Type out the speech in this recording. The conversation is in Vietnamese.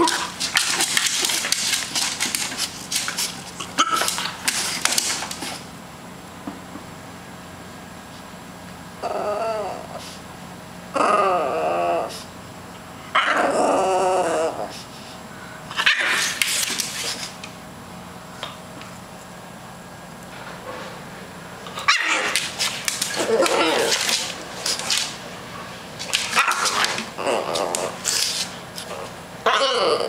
Oh. Oh.